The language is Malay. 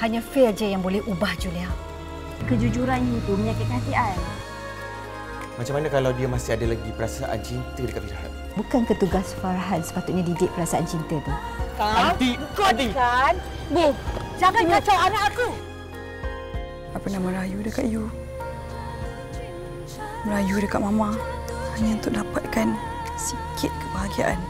Hanya Phil je yang boleh ubah Julia. Kejujuran itu menyakitkan hati I. Macam mana kalau dia masih ada lagi perasaan cinta dekat Firhan? Bukan ketugas Farhan sepatutnya didik perasaan cinta tu. Kan? Kau? Adi, Kau kan? Bu, jangan kacau anak aku. Apa nama merayu dekat you? Merayu dekat mama hanya untuk dapatkan sikit kebahagiaan.